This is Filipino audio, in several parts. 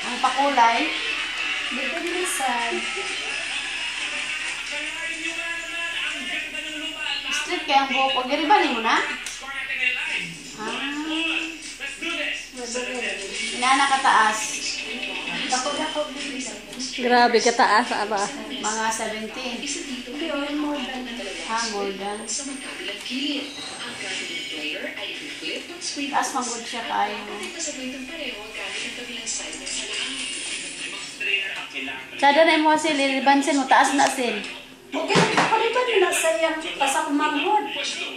Ang pakulay, dito bilisan. Straight kaya ang buhok ko. Garibanin mo na? Ah. Inana kataas. Grabe kataas aba. Mga 17. Hindi, oh, more than Ha, more than. Taas manggod siya kayo. Sada na mo sil, ilibansin mo, taas na sil. Okay, palitan mo na sayang pasak manghod.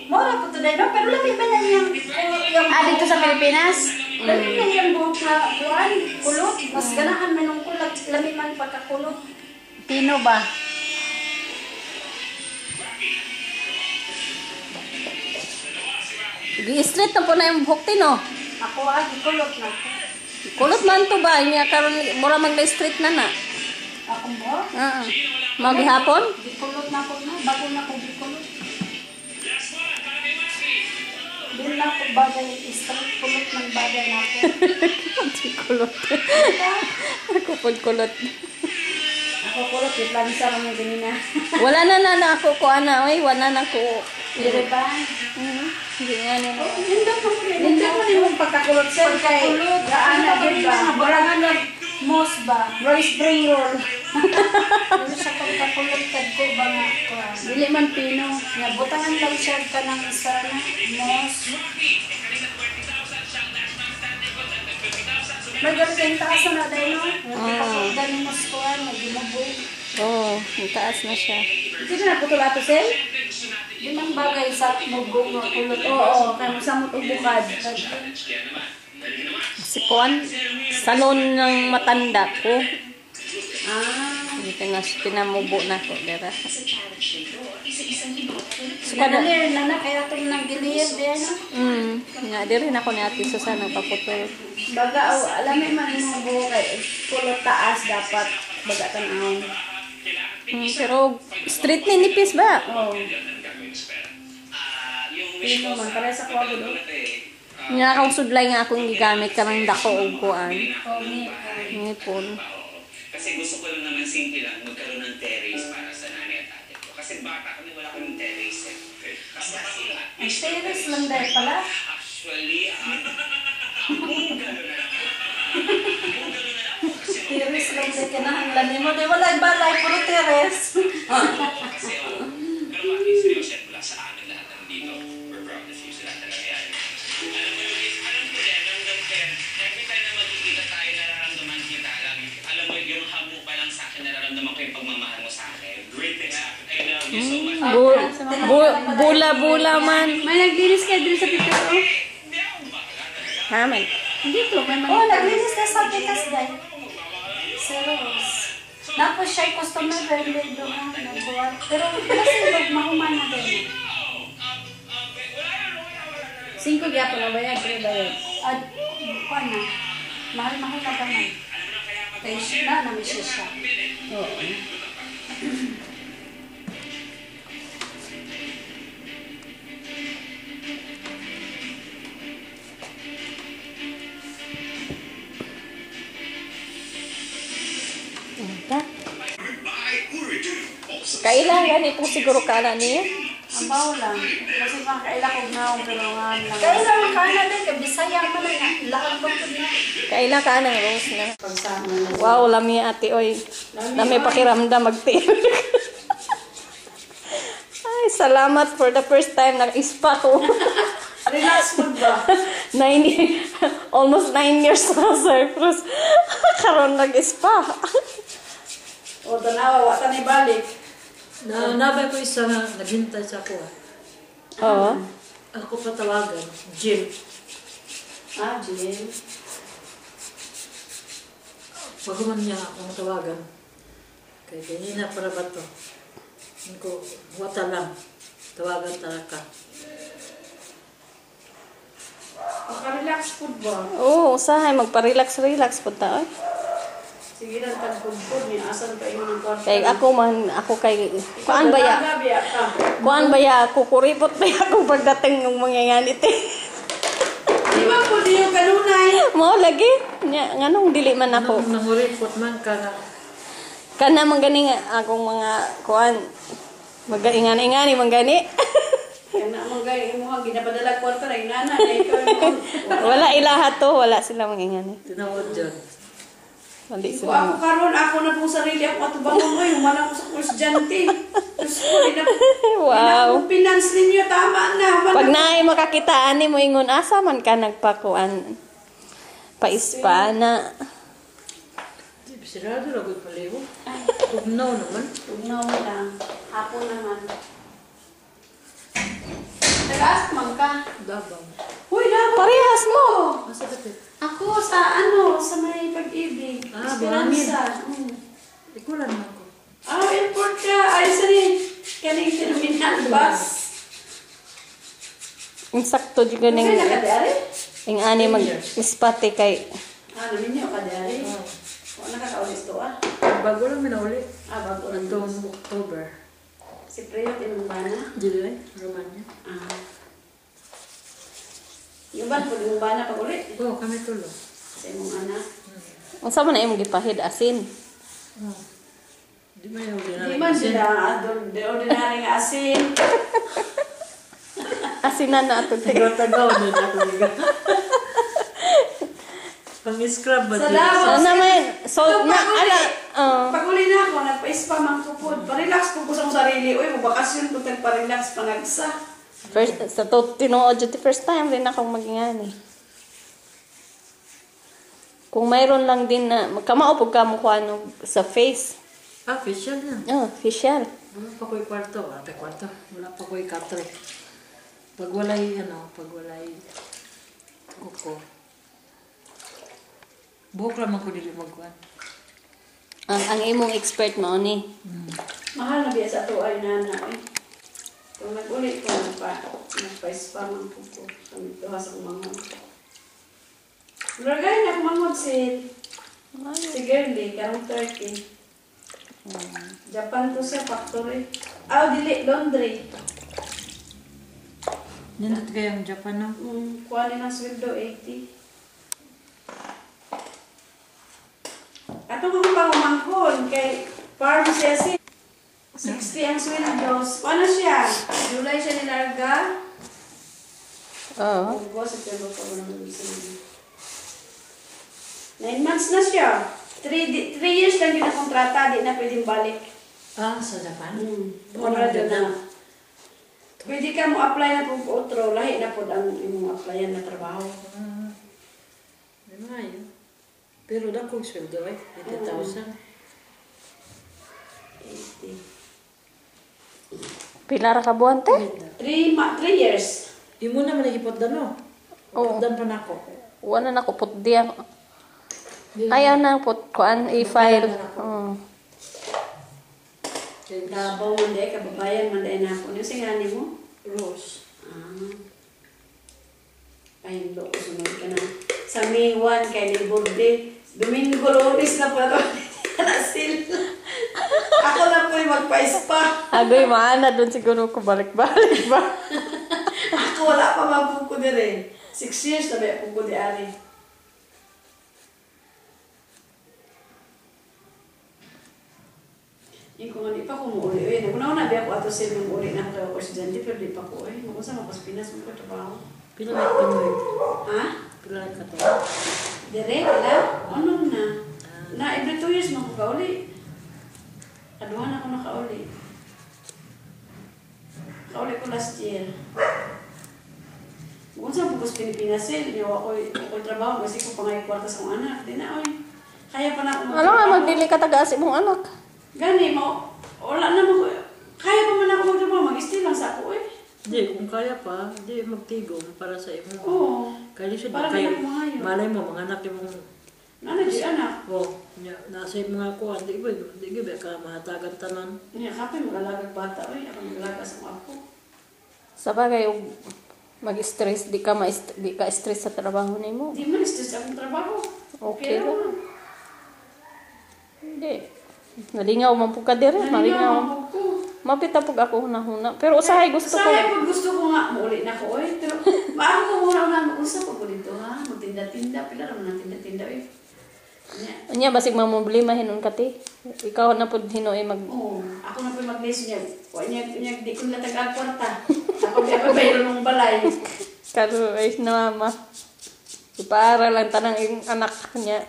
Mora po today, no? Pero labi ba na niyang yung Ah, dito sa Pilipinas? Labi na niyang buhok na kuan, kulot. Mas ganahan man ng kulot, labi man pagkakulot. Pino ba? Gi-straight na po na yung buhok tino. Ako ah, kulot na. Kulot man to ba? Niya karon mura mag straight na na. Ako mo? Ah. Maghihapon? Gikulot na ako na, bago na ako gikulot. Doon na ako bagay, straight kulot ng bagay na ako. kulot. Ako pod kulot. Ako kulot, di plan sa mga ganina. Wala na na na ako ko ana, oy, wala na ko. Dire ba? Mhm. Hindi nga na. Hindi mo Hindi mo rin mong pagkakulot sir kay gaan na din ba? Barangan na mos ba? Rice spring roll. Ano siya pagkakulot kad ko ba nga ko? Dili man pino. Nga butangan lang siya ka ng isa na mos. Ganun kayong taas na dahil no? Kapag dali mos ko ah, nagimuboy. Oh, ang taas na siya. Hindi na putulato sir? Yun ang bagay sa mugong nga kulot. Oo, kaya masamot og bukad. Si Kuan, salon ng matanda ko. Ah. Ka nga pinamubo na ko, dira. So, kada, Kanalir na na, kaya itong nagiliyad din. mm, nga, di rin ako ni Ate Susan nagpaputol. Baga, oh, alam mo man yung buhok kay kulot taas dapat baga tanawon. Mm, pero, straight ni nipis ba? Oh. Pino man, para sa kwago do. Nga akong sudlay nga akong gigamit karang dako o kuan. Ngipon. Kasi gusto ko lang naman simple lang magkaroon ng terrace para sa nanay at ate ko. Kasi bata kami, wala kaming terrace eh. Kasi Ang serious lang dahil pala. actually, ah, kung gano'n na lang. Dahil kinahanglan mo. Di wala balay, puro teres. kasi oh, pero bakit seryoso much. Bu, bu, bula-bula man. May naglinis kayo dito sa ako bahala talaga. Ha, man. Dito, may mga... Oh, naglinis na sa pitas dahil. Serious. Tapos siya customer friendly doon ha. Pero kasi pag mahuman na din. Cinco gyapon na bayag, pero bayag. At, kuan na. Mahal-mahal na ba man? Kaya siya na, namin siya siya. Oo. Kailangan ito siguro kala niya. Ang bawo lang. Kasi mga kailakog na akong pero nga lang. Kaya lang ka na din, kaya bisaya man na, ko na. Kaila ka ng rose na. Wow, lami ate oy. Lami pakiramdam magti. Ay, salamat for the first time nag-ispa ko. Relax mo ba? nine, almost nine years na, sir. Plus, karon nag-ispa. O, tanawa, wata ni balik. Na nabay ko isa nga naghintay sa ako. ah. Oo. Ako patawagan, Jill. Ah, Jill. Pagkuman niya ako matawagan. Kaya ganyan na para ba to? Hindi ko, wata lang. Tawagan talaga. Maka-relax food ba? Oo, usahay. Magpa-relax-relax po ta. oy. Sige lang, pagpudpud niya. Asan pa yun ang kwarta? Kay ako man, ako kay... Kuan ba ya? Kuan ba ya? Kukuripot ba ya kung pagdating ng mga yanit eh. Di ba po di yung kanunay? Mo lagi. Nya nganong dili man ako. Nang nanguripot man ka na. Kana man gani akong mga kuan magaingan-ingani man gani. Kana mo gay mo ang ginapadala kwarta ra inana na ikaw wala ilaha to, wala sila mangingani. Tinawad dyan. Wali Ko sila. ako karon ako na pong sarili ako atubangon ko yung mana ko sa na Wow. Ang finance ninyo tama na. Wala Pag naay makakitaan ni mo ingon asa man ka nagpakuan paispa na Di, Sirado na gud paliho. Tugnaw naman. Tugnaw mo lang. Hapon naman. Nag-ask man ka. Dabang. Uy, dapat. parehas mo. Asa ka te? Ako sa ano, sa may pag-ibig. Ah, Esperanza. Mm. Ikulan man ko. Ah, airport ka. Ay, sorry. Kaling terminal bus. Insakto jud ganing Kaya nakadari? ing ani mag ispate kay Ah, naminyo ka dari. O, nakakaulis to ah. Bago lang minauli. Ah, bago lang. Itong October. Si Preo, tinumbana. Dili, Romania. Ah. Yung ba, pag tinumbana pag ulit. Oo, kami tulo. Sa imong anak. unsa man na imong gipahid asin. Oo. Di man yung Di man sila adon, di ordinary nga asin. Asinan na ato. Tagaw-tagaw din ako. Pang-scrub ba Sa dito? Davao. So naman, so na ala uh, Pag uli na ako, nagpa-spa man ko po. Pa-relax ko po sa sarili. Uy, magbakasyon ko tagpa-relax panagsa. First sa to tinuod the first time din akong magingani. Kung mayroon lang din na kamao pug ka mo kuan og sa face. Ah, facial yan. Oh, facial. Wala pa ko'y kwarto. Ate kwarto. Wala pa ko'y katre. Pag walay, ano, pag walay kuko. Buhok lang man ko dili magkuhan. Ang ang imong expert mao ni. Mahal na biya sa to ay nana. Kung nag-uli ko, nagpa, nagpa-spa man ko po. Kami tuha sa mga. Lagay na kumangod si si Girlie, karong Turkey. Japan to siya, factory. Ah, dili, laundry. Nindot kayang Japan na. Mm, kuha nila sweldo, 80. Ato ko pa umangkon kay farm siya si 60 ang sweldo. Ano siya? July siya nilarga. Oh. August, September, October, November, December. Nine months na siya. Three, three years lang yun ang kontrata, di na pwedeng balik. Ah, sa Japan? Hmm. Din na. Pwede ka mo apply na po otro, lahi na po ang imong applyan na trabaho. Ah, may. Pero dakong sweldo eh. 80,000. 80. Pila ra ka buwan te? Three, ma- three years. Imo na man nagipot dano. Oo. Ipotdan pa nako. Wala na ko put diya. Ayaw na put kuan i-file. Oh. Kay Kabaw man day, kababayan man day na ako. Ano singani mo? Rose. Ah. Ay, hindi ko sunod ka na. Sa May 1, kay ni birthday. Domingo Lourdes na po ito. Nasil. ako na po yung magpa-spa. Agoy maana doon siguro ko balik-balik ba. Ako wala pa mabuko din eh. Six years na ba ako ko di ari. Yung kung hindi pa ko muuli, eh. Naguna-una ba ako ato sa yung muuli na ako sa estudyante, pero di pa ko eh. Nung sa mga Pinas, mo ko trabaho. Pila na Pinoy. Ha? Pila na ka to. Dire, wala? Ano na? Na, every two years mo ko kauli. Aduhan ako nakauli. Kauli ko last year. Kung sa Pilipinas, eh, niyo ako, ako trabaho, kasi ko pangay kwarta sa mga anak. Di na, oy. Kaya pa na ako Ano nga magdili ka taga mong anak? Gani, mo, wala na mo. Kaya pa man ako magtrabaho, mag-stay lang sa ako eh. Di, kung kaya pa, di magtigom para sa imo. Oo. Kaya siya Para na kumayo. malay mo, mga anak yung Nana, di anak. Oh, nya, nasa yung mga kuhan, di ba, di ba ka mahatagan tanan. Niya, kapay mag-alagag bata, oy. Ako mag-alaga sa mga ako. Sa bagay mag-stress di ka ma di ka stress sa trabaho nimo. Di man, stress akong trabaho. Okay Pero, lang. Hindi. Nalingaw man pug ka dire, Nalingaw ako ko. Mapita pug ako hunahuna. Pero usahay gusto ko. Saya pag gusto ko nga, muli na ko, oy. Pero, maako ko muna na mag-usap ako dito, ha? Magtinda magtinda-tinda. Pila naman ang eh. Nya. Anya basig mamumblima hinon kati. Ikaw na pud hinoy mag Oo, ako na po mag-list niya. Wa niya, niya, di ko natag kwarta. Ako di ako bayro ng balay. Karo ay na mama. Ipaaral lang tanang yung anak niya.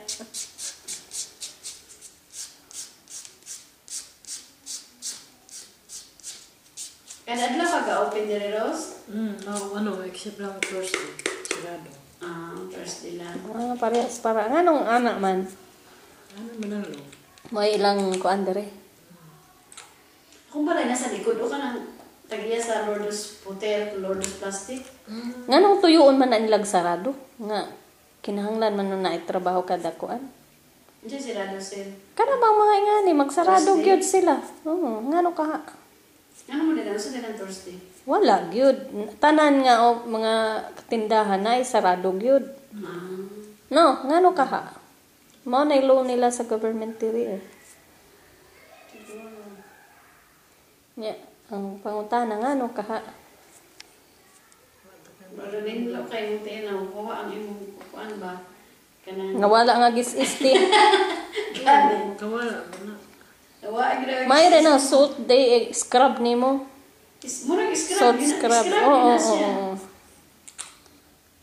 Kada adlaw ka ga-open dire, Rose? Hmm, oh, ano, except lang Thursday. Sarado. Ah, Thursday lang. Ah, parehas para nganong anak man. Ano man ang? May ilang kuan dire. Kung balay nasa likod o ka nang tagiya sa Lourdes Hotel, Lourdes Plastic. Nganong tuyoon man na nilag sarado nga kinahanglan man na itrabaho kada kuan. Diyan si Rado Sir. Kana bang mga ingani magsarado Thursday? gyud sila. Oo, ngano ka? Ano mo nila? Saan nila Thursday? Wala gyud. Tanan nga o mga tindahan na sarado gyud. Ah. No, ngano ka ha? Mao na loan nila sa government diri eh. Nya, ang pangutana ngano ka ha? Pero din lo kay mo tinaw ko ang imong kuan ba? Kanang Nga wala nga gis-isti. Kawala mo na. May rin ang salt day eh, scrub nimo. Is murag Salt scrub. gina- scrub. Oo, oo, oo.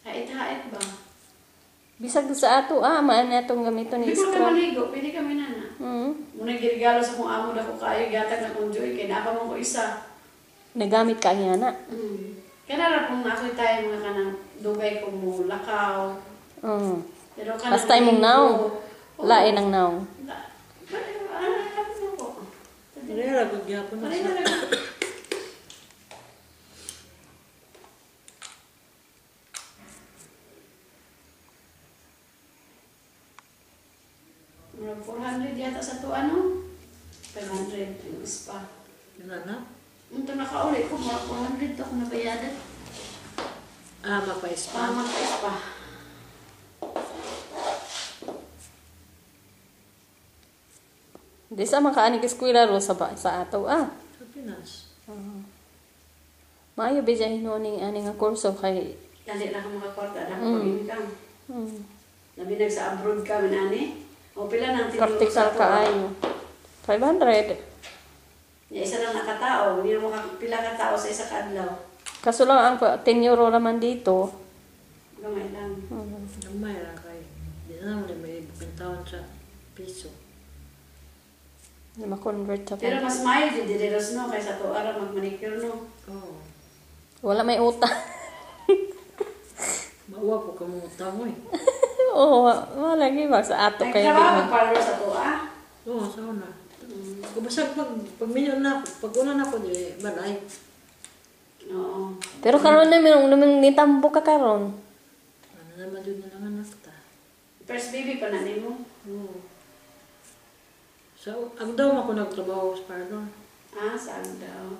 Hait-hait ba? Bisag sa ato ah, maan na itong gamiton ni ka scrub. maligo, pwede kami na na. Mm. Muna girigalo sa kung amo na ko kayo, gatag na kong joy, kaya napa mo ko isa. Nagamit ka niya na. Mm. Kaya na kung ako tayo mga kanang dugay ko mo, lakaw. Mm. Pero kanang Basta imong naong. Lain ang naong. Ano, ano, ano ko? Magyapon na na lang. Mga 400 yata sa to ano? 500 yung spa. Yun na na. Ito nakaulit ko, mga 400 to ako nabayadan. Ah, mapais pa. Tama ka spa. Di sa makaanig eskwela ro sa, ba- sa ato ah. Sa Pinas. Maayo ba dyan hinuning ani nga kurso kay Dali lang ako makakwarta, dahil Mm. pag-income. mm, Nabinag sa abroad ka, manani. O pila nang tinuro practical sa to. kaayo. 500. Ya, isa lang nakatao. Hindi mo pila ka tao sa isa kadlaw. Kaso lang ang pa- 10 euro naman dito. Gamay lang. Mm. Gamay ra kay. Di na mo may bukintawon sa piso. Di ma-convert sa Pero mas mayo din direros no kaysa to ara magmanicure no. Oo. Wala may utang. Mauwa po ka mo tamo eh. Oo, wala lagi ba sa ato kay di Nagtrabaho man. ka parlor sa to ah. Oo, sa una. Kung basta pag, pag minyo na ako, pag una na ako, di balay. Oo. Pero karon na mi nung nitambo ka karon. Ano naman yun na lang anak ta. First baby pa na nimo. Oo. Sa Agdaw ako nagtrabaho sa parlor. Ah, saan daw?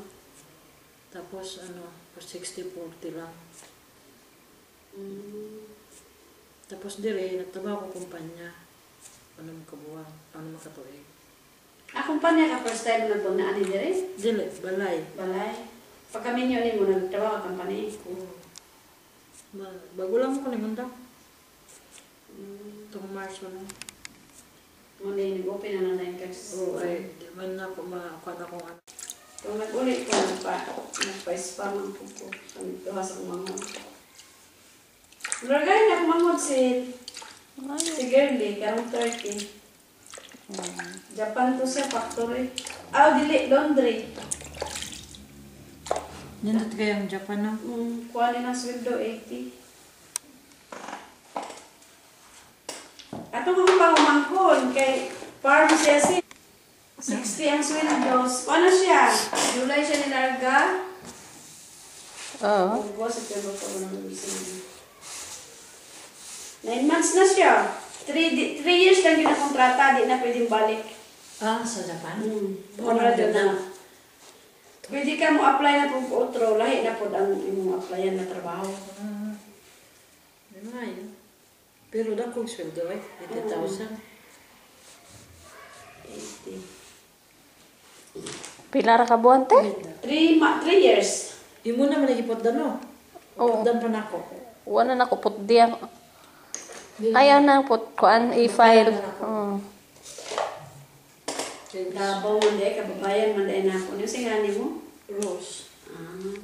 Tapos ano, for 60-40 lang. Mm. Tapos dire, nagtrabaho ko kumpanya. Ano makabuwang, ano makatuig. Ah, kumpanya ka first time na to na ani dire? Dili, balay. Balay. Pag kami niyo ni mo nagtrabaho ka company. Oo. Ma, bago lang ako naganda. Mm. Itong March wala. Mo ni nag-open na na yung kasi. Oo, ay, di man na ako makakuha na kung ano. Kung nag-ulit ko, nagpa, nagpa-spa man po ko. Ang tuha sa kumangod. Lagay na kumangod si si Gerlie, karong 30. Japan to siya, factory. Ah, dili, laundry. Nindot kayang Japan na? Mm, kuha ni na sweldo, 80. Ato ko pa umangkon kay farm siya si 60 ang sweldo. Ano siya? July siya nilarga. Oo. Uh -huh. Huwag sa tiyo ba ko ng bisig. 9 months na siya. 3 years lang ginakontrata, di na pwedeng balik. Ah, sa Japan? Hmm. Mura na. Pwede ka mo apply na po outro, lahi na po ang imong applyan na trabaho. Ah, na yun. Pero na kung sweldo eh, 80,000. 80. Pila ra ka buwan te? 3 years. Imo na man ipot no. Ipot dan oh. pa nako. Wala na ko put diyan. Ayaw na po, kuan, i-file. Oh. Dabaw man di, kababayan man di na ako. Ano singani mo? Rose. Ah.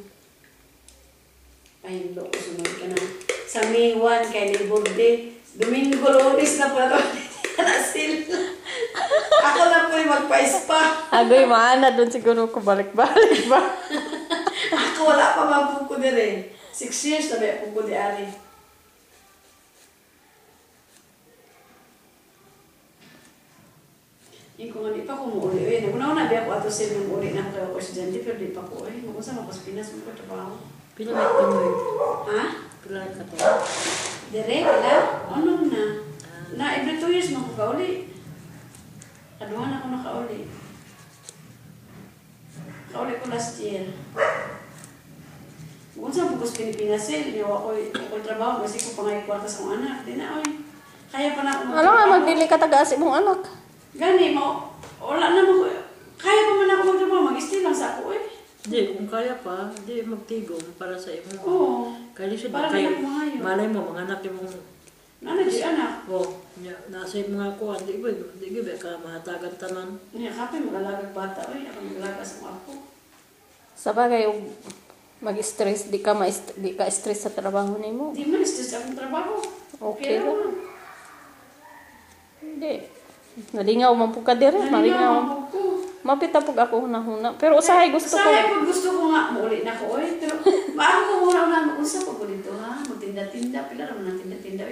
Pahinlo ko sunod ka na. Sa May 1 kay Liborde, Domingo Lourdes na pa to. Nasil. ako na po yung magpa-spa. Agoy, maana doon siguro ko balik-balik ba? Ako wala pa mapuko di rin. Six years na ba puko di ari. Yung kung hindi pa ko muuli, eh. Naguna-una di ako ato sila nung uli na ako kaya ako estudyante, pero di pa ko eh. Magusa mapas Pinas mo ko trabaho. Pila may timoy. Ha? Pila ka to. Dire, wala? Ano na? Na, every two years mo ko kauli. Kaduhan ako nakauli. Kauli ko last year. Kung saan bukos Pilipinas eh, hindi ako ako trabaho kasi ko pangay kwarta sa mga anak. Di na, oy. Kaya pa na ako Ano nga, magdili ka taga-asi mong anak. Gani mo, wala na mo. Kaya pa man ako magtrabaho, mag-stay lang sa ako eh. Hindi, kung kaya pa, hindi magtigom para sa imo. Oo. Kaya siya Para kay na kumayo. malay mo mga anak mo. Nana, di anak. Oh, nya nasa yung mga kuan, di ba, di ba ka mahatagan tanan. Niya, kapay mag-alagag bata. Oy, ako mag-alaga sa mga ako. Sa bagay, yung mag-stress, di ka, ma di ka stress sa trabaho nimo. Hindi man, stress akong trabaho. Okay Pero, lang. Hindi. Nalingaw man po ka dire, Nalingaw malingaw. Mapita po ako hunahuna. Pero usahay gusto ko. Sayang pag gusto ko nga, maulit na ko, oy. Pero, maaari ko muna una mag-usap ako dito, ha? Magtinda-tinda, pila naman ang tinda-tinda.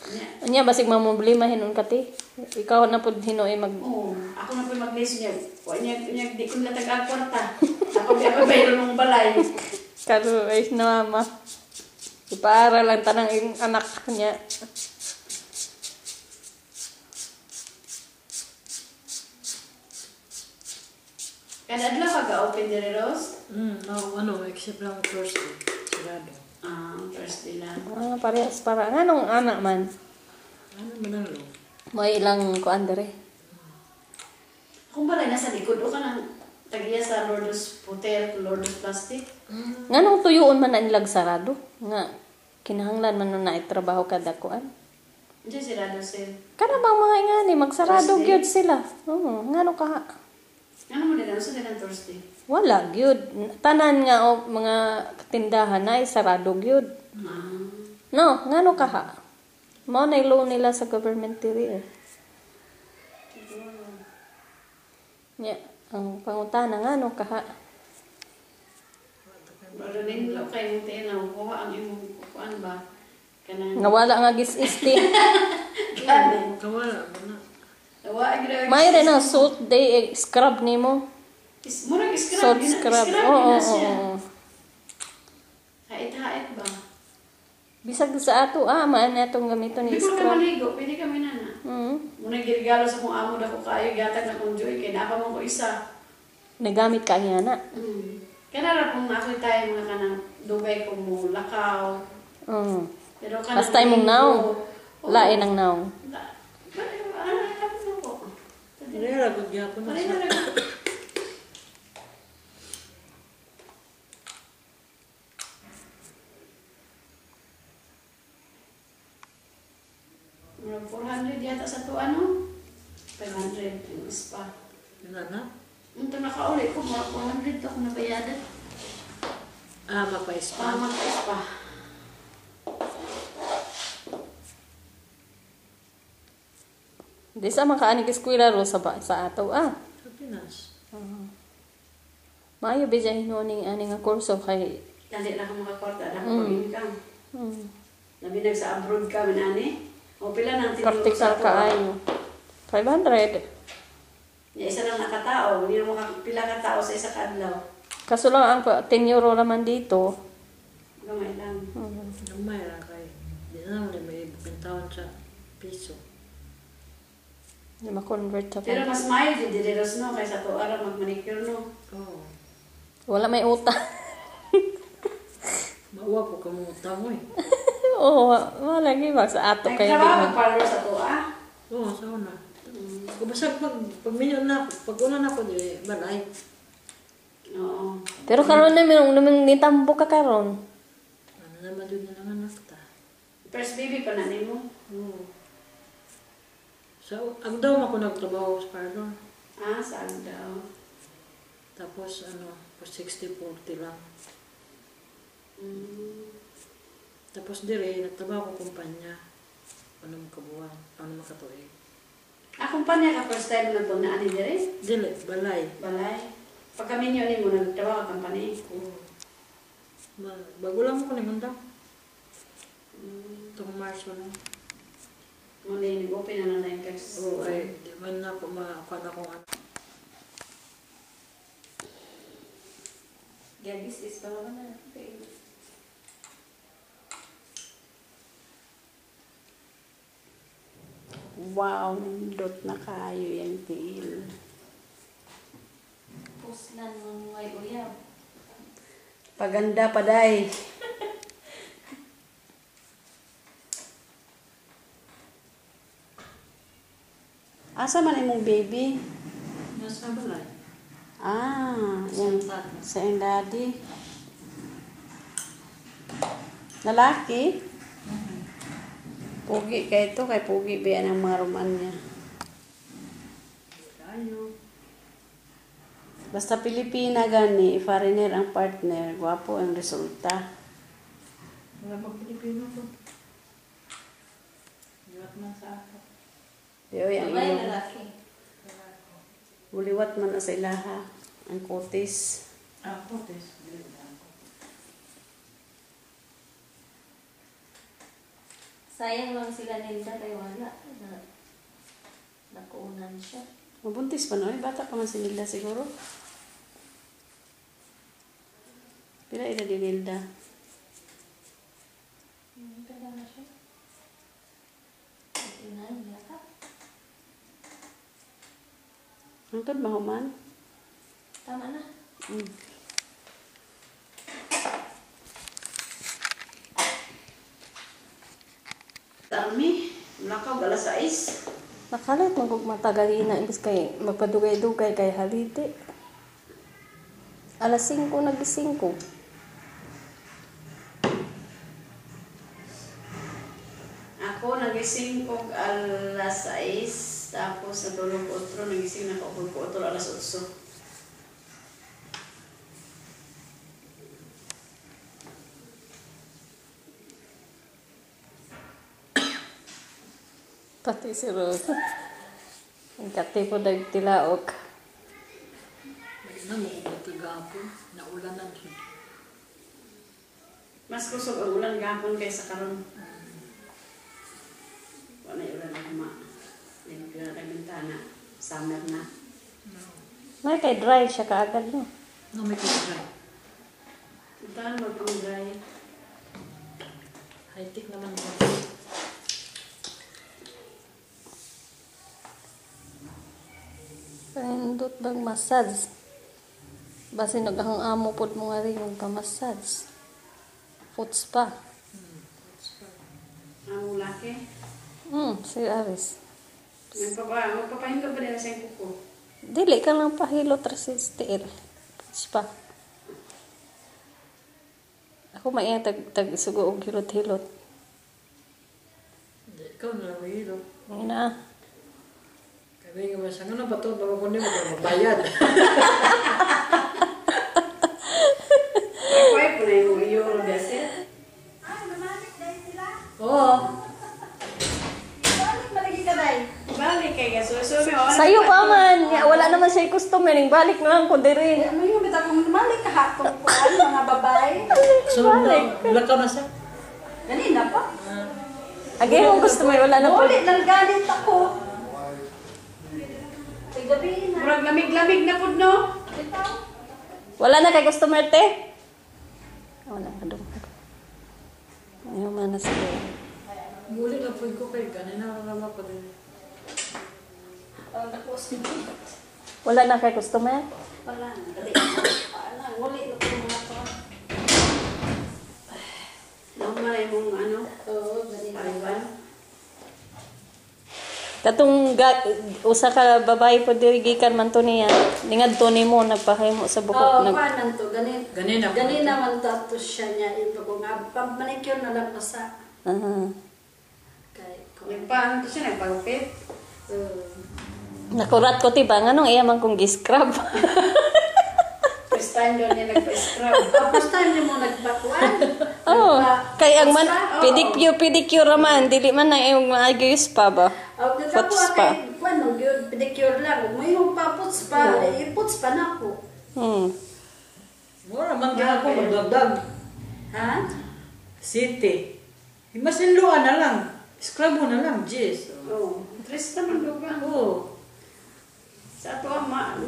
Niya. Anya basig mamumblima hinon kati. Ikaw na pud hinoy mag Oo, ako na po mag-list niya. O, niya, niya, di ko na taga-kwarta. Ako di ako bayro ng balay. karo ay na mama. Ipaaral lang tanang anak niya. Kada adlaw ka ga-open dire, Rose? Mm, no, ano, except lang Thursday. Sarado. Ah, Thursday lang. Ah, parehas para nganong anak man. Ano man lo? Mo ilang kuan dire. Kung balay nasa likod, o ka nang tagiya sa Lourdes Puter, Lourdes Plastic. Nganong tuyoon man na nilag sarado nga kinahanglan man na trabaho kada kuan. Diyan sila doon sir. Kana bang mga ingani magsarado gyud sila. Oo, ngano ka? Ano mo nila? Ano nila Thursday? Wala gyud. Tanan nga o mga tindahan na sarado gyud. Ah. No, ngano ka ha? Mao na loan nila sa government diri eh. Nya, ang pangutana ngano ka ha? Pero din lo kay mo tayo na kuha ang imong kuan ba? Kanang Nawala nga gis-isti. Kawala mo na. Tawa ang gira. May rin ang salt day eh, scrub nimo. Is murag scrub. Salt scrub. Scrub Oo, oo, oo. Hait-hait ba? Bisag sa ato ah, maan na itong gamiton ni Hindi ko scrub. maligo. Pwede kami na na. Mm. Muna girigalo sa kong amo na ko kayo. Gatag na kong joy. Kaya napa mo ko isa. Nagamit ka niya na. Mm. Kaya na kung ako tayo mga kanang dugay ko mo lakaw. Mm. Pero kanang Basta imong naong. Lain ang naong. La- Pero, ano, ano ko? Nila ko gyapon na Pare na. Murag 400 yata sa to ano? 500 yung spa. Yun na. Ito nakauli ko, murag 400 to ako nabayadan. Ah, mapa-spa. Tama ka spa. Di sa makaani eskwela ro sa ba sa ato ah. Sa Pinas. Maayo ba dyan hinuning ani nga kurso kay Dali na ako makakwarta, na ako Mm. pag-income. mm, Nabinag sa abroad ka, manani. O pila nang tinulog practical to, ka ayo. 500. Ya, isa lang nakatao. Hindi mo pila ka tao sa isa kadlaw. Kaso lang ang pa- 10 euro naman dito. Gamay lang. Mm. Gamay ra kay. Di na naman may ibutawon sa piso. Di ma-convert sa Pero mas mayo din direros no kaysa to ara mag-manicure no. Oo. Wala may utang. Mauwa ko kamo tamoy. Oo, wala lagi ba sa ato kay di Nagtrabaho man. ka parlor sa to ah. Oo, sa una. Kung basta pag, pag minyo na ako, pag una na ako, di, balay. Oo. Pero karon na minong namang nitambo ka karon. Ano naman doon na lang anak ta. First baby pa na nimo. Oo. So, ang daw ako nagtrabaho sa parlor. Ah, saan daw? Tapos ano, for 60-40 lang. Mm. Tapos dire, nagtrabaho ko kumpanya. Ano makabuwan, ano makatuig. Ah, kumpanya ka first time na po na ani dire? Dili, balay. Balay. Pagka minyo ni mo nagtrabaho ka. Oo. Ma, bago lang ako ni Manda. Mm. Itong Marso lang. Muna yung nag-open na na yung first. Oo, ay, di man na ako makakuha na kung ano. Gagis is pa naman na. Wow, nindot na kayo yung tiil. Puslan ng may uyab. Paganda pa day. Asa man imong baby? Nasa balay. Ah, yan. Sa iyong daddy. Lalaki? Pugi kay ito, kay Pugi ba yan ang mga roman niya. Basta Pilipina gani, foreigner ang partner, gwapo ang resulta. Wala pang Pilipino ko. Iwat man sa ako. Diyo ang iyong lalaki. buliwat man sa ilaha, ang kotis. Dili na ako. Sayang lang sila Nilda kay wala. Na, nakuunan siya. Mabuntis pa no? Eh, Bata pa man si Nilda siguro. Pila ina di Nilda? Hmm, Pwede na siya. Tingnan niya ka. Hangtod mahuman? Tama na. Mm. Dami. Lakaw, alas 6. Nakalit mo kung matagalina ibig kay magpadugay-dugay kay halite. Alas 5 nagising ko. Ako nagising ko alas 6. Tapos natulog ko otro. Nagising na ako ko otro alas 8. Pati si Rose. Ang kati po nagtilaok. May na mo kung tigapon. Naulanan. Mas kusog ang ulan gapon kaysa karon. Wala yung ulan na ma. Na tayo bintana. Summer na. No. May kay dry siya kaagad no. No, may kaya. Puntahan mo pang dry. High-tech naman mo. Paindot bang massage. Basi naghang amo pod mo nga rin yung pamassage. Foot spa. Ang laki. Hmm, si Aris. Magpapa, magpapahinga ba nila sa yung kuko? Dili ka lang resistir. Foot spa. Ako may tag tag sugo og hilot-hilot. Ikaw na lang hilo. Ngayon na. Kaya nga sa nga ba ito? Bago ko niyo magbayad. Ako ay po na yung euro gaset. Oo. Balik kay gaso. So, may oras. Sayo pa man. Ya, wala naman siya customer. Ning balik na lang ko diri. Ano yung bita kong malik kahapon ko mga babae. So, na, lakaw na siya. Ganina pa. Agi yung customer wala na po. Ulit nang galit ako. Ay, gabi na. Murag lamig-lamig na po, no? Wala na kay customer te. Wala ka doon. Ayaw man na sila. Muli na po ko kay ganina rama pa din. Wala na kay customer? Wala na. Dali. Wala. Uli na po mga to. Naman ay mong ano? Oo. Taiwan. Katong ga, usa ka babae po diri gikan man to niya. Ningad to nimo nagpahimo sa Oo, bukok nag kanan to. Ganin, Ganina po. ganina man to siya niya. Iba ko nga, pamanicure na lang ko sa. Ah. Kay ko. Nagpaan ko siya, nagpagupit. Uh, Nakurat ko ti ba nganong iya man kong giscrub. First time doon niya nagpa-scrub. Tapos time niyo mo nagbakuan. Oh, kay ang man Oo. pedicure pedicure raman dili man na yung maayos pa ba. Aw kita ko Puts pa. kay kuan no gyud pedicure lang. May yung pa, eh, puts pa na ko. Hmm. Mura man gina ko magdagdag. Ha? City. Himasinluan na lang. Scrub mo na lang, Jess. Oo. Tres naman duga. Oo. Sa ato ama,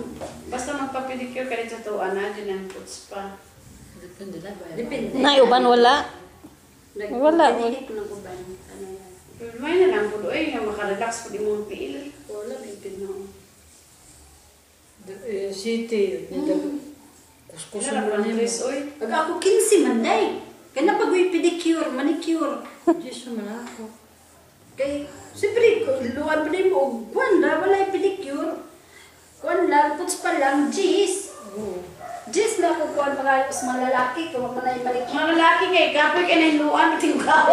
basta magpa-pedicure ka rin sa tuwa na, dyan ang puts pa. Depende na ba? Depende. Na uban wala. Wala. Pinihik ng uban. Ano yan? Pero may na lang po eh, makarelax po di mo piil. Wala, bibig no. Eh, City. Kuskusan Kaya mo oy. Pag ako 15 man day. Kaya na pag pedicure, manicure. Jess naman ako. Kay, siyempre, luwan pa rin mo, og kuwan na, wala yung pedicure. Kuwan lang, puts pa lang, G's. Oo. G's na ako kuwan mga sa mga lalaki, kung wala yung manicure. Mga lalaki kay kapoy ka na yung luan, tingkaw.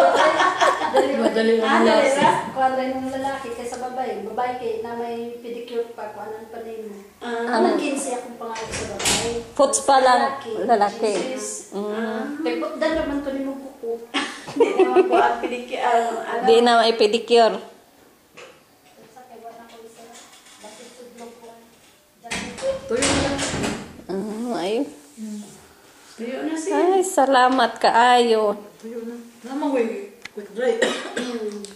Dali, Madali ang ah, dali lalaki. na. Kuwan rin ng lalaki kaysa babae. Babae kay na may pedicure pa, kuwan pa rin mo. Ah, Ano 15 akong pangalan sa babae. Foots pa lang lalaki. sis. Mm. Kay putdan naman ko ni mo kuko. Hindi naman po ang pedicure, ano, ano. Di na may pedicure. Tuyo na. Mm, ay. Tuyo na siya. Ay, salamat kaayo. Tuyo na. Naman, wait. Quick dry.